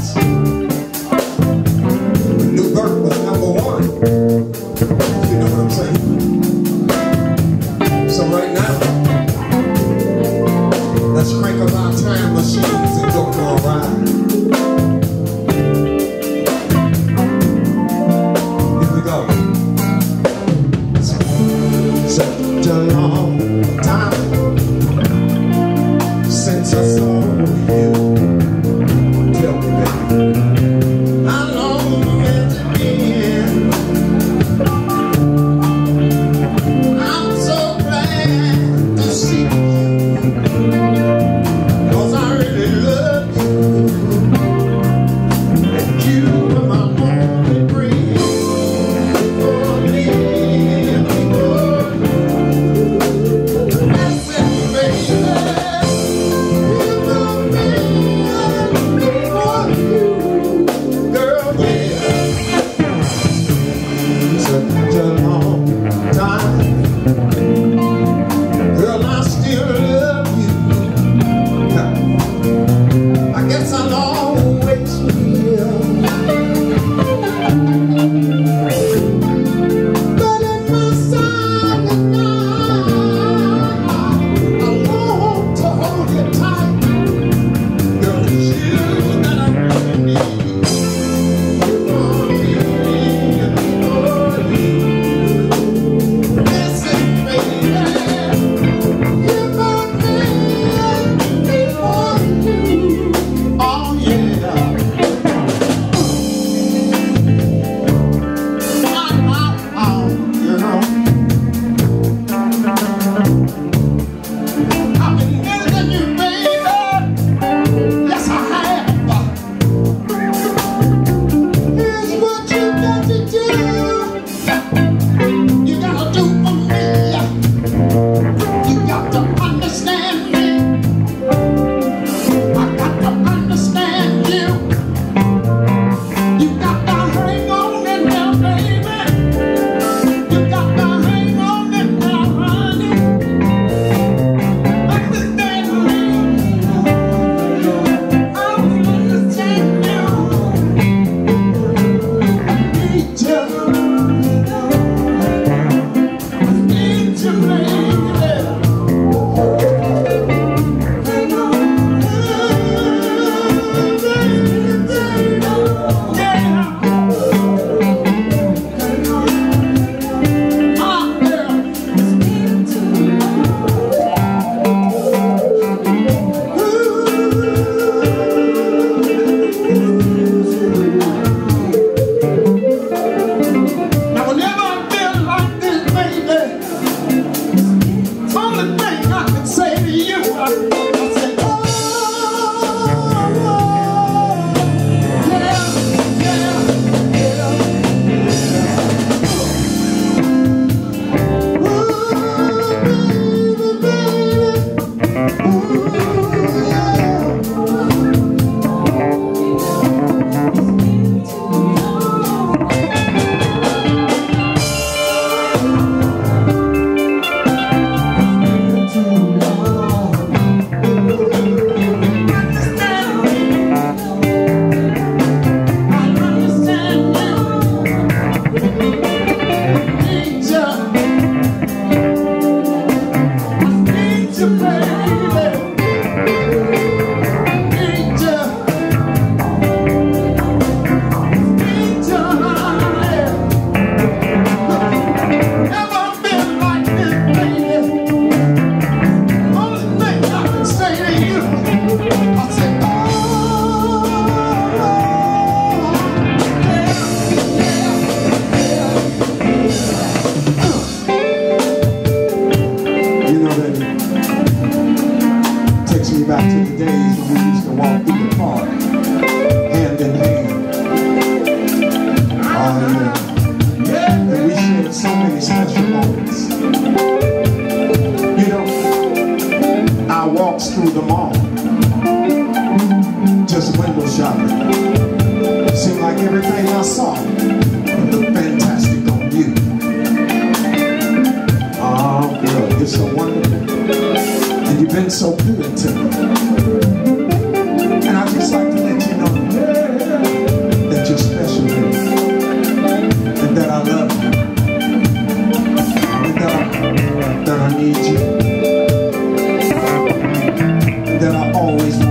friends. through the mall, just window shopping. Seemed like everything I saw looked fantastic on you. Oh, girl, you're so wonderful, and you've been so good to me. And I just like to let you know that you're special to me, and that I love you, and that I, that I need you always